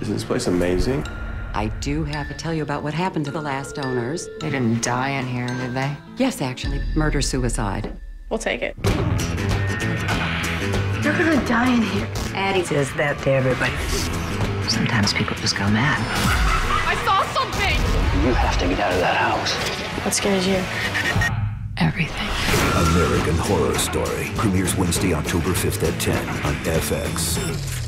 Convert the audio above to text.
Isn't this place amazing? I do have to tell you about what happened to the last owners. They didn't die in here, did they? Yes, actually, murder suicide. We'll take it. You're gonna die in here. Addie says that to everybody. Sometimes people just go mad. I saw something! You have to get out of that house. What scares you? Everything. American Horror Story premieres Wednesday, October 5th at 10 on FX.